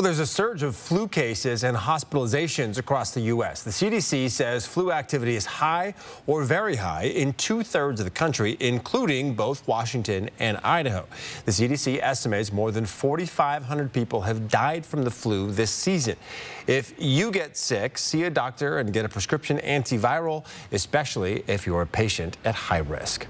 Well, there's a surge of flu cases and hospitalizations across the U.S. The CDC says flu activity is high or very high in two thirds of the country, including both Washington and Idaho. The CDC estimates more than 4,500 people have died from the flu this season. If you get sick, see a doctor and get a prescription antiviral, especially if you're a patient at high risk.